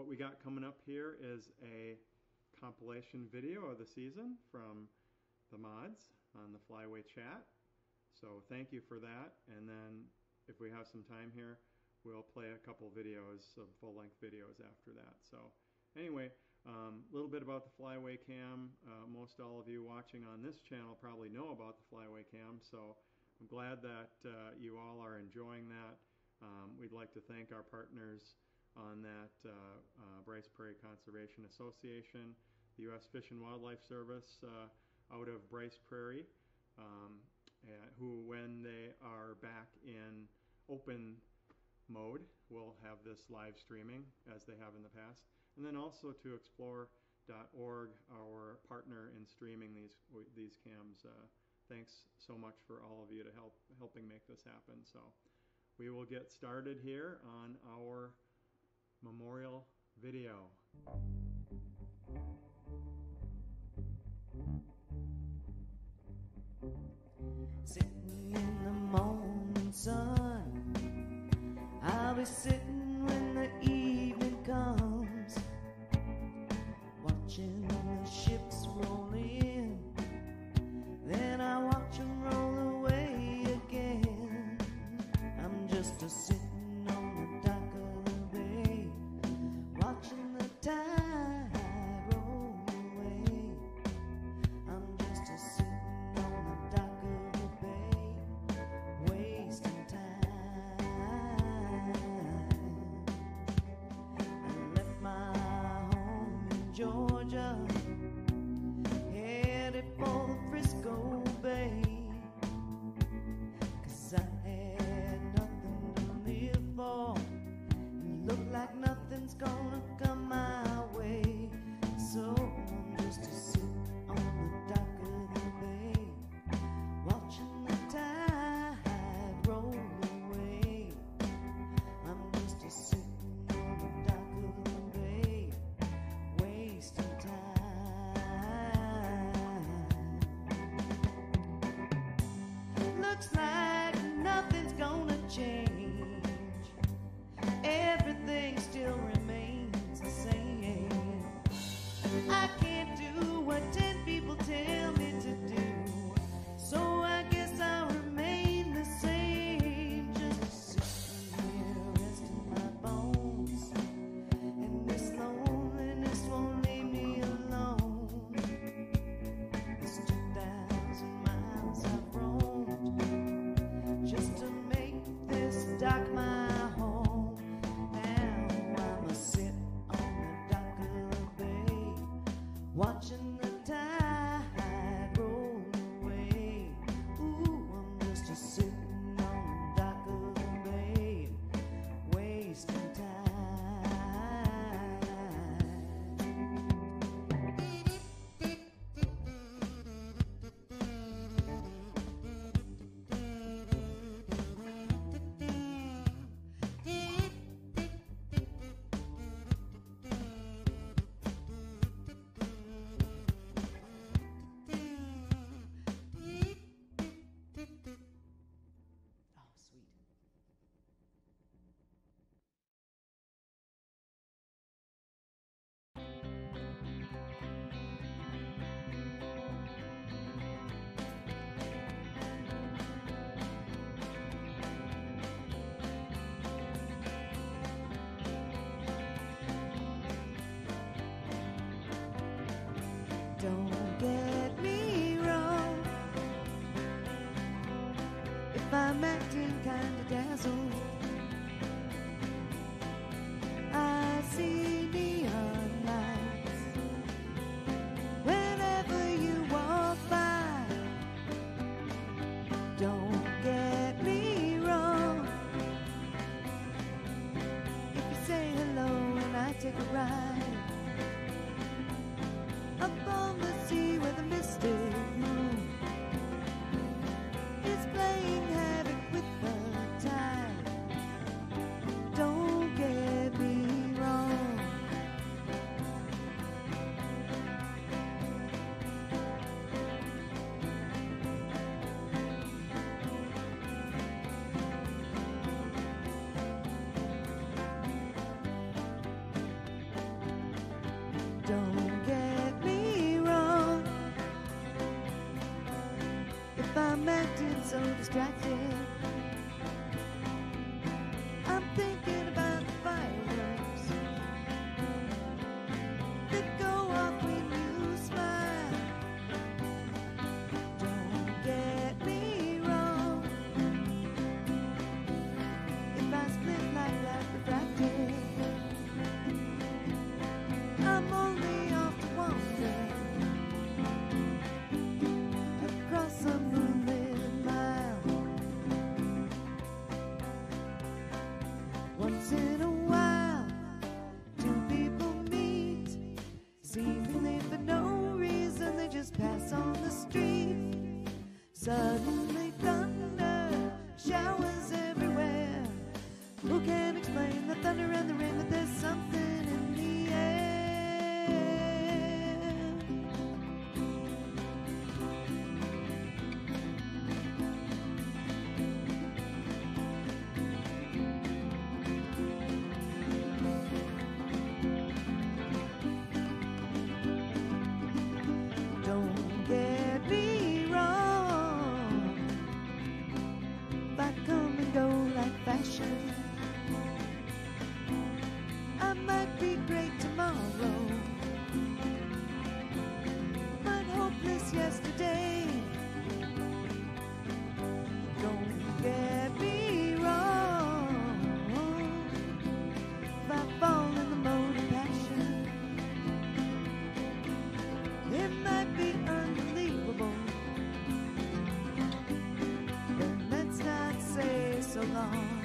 what we got coming up here is a compilation video of the season from the mods on the Flyway chat. So thank you for that. And then if we have some time here, we'll play a couple videos, some full-length videos after that. So anyway, a um, little bit about the Flyway Cam. Uh, most all of you watching on this channel probably know about the Flyway Cam, so I'm glad that uh, you all are enjoying that. Um, we'd like to thank our partners on that uh, uh, Brice Prairie Conservation Association, the U.S. Fish and Wildlife Service uh, out of Brice Prairie, um, who, when they are back in open mode, will have this live streaming as they have in the past. And then also to explore.org, our partner in streaming these these cams. Uh, thanks so much for all of you to help helping make this happen. So we will get started here on our memorial video. Sitting in the morning sun, I'll be sitting when the evening comes, watching the ships roll in. Then I watch them roll away again. I'm just a sitting. Don't get me wrong. If I'm acting kinda dazzled, distracted. Once in a while, two people meet, seemingly for no reason. They just pass on the street. Suddenly, thunder showers everywhere. Who can explain the thunder and the rain? But there's something. fashion. I might be great tomorrow, but hopeless yesterday. Don't get me wrong. If I fall in the mode of passion, it might be unbelievable. But let's not say so long.